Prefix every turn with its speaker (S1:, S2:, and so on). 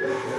S1: Yeah.